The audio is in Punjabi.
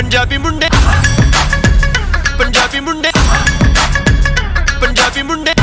ਪੰਜਾਬੀ ਮੁੰਡੇ ਪੰਜਾਬੀ ਮੁੰਡੇ ਪੰਜਾਬੀ ਮੁੰਡੇ।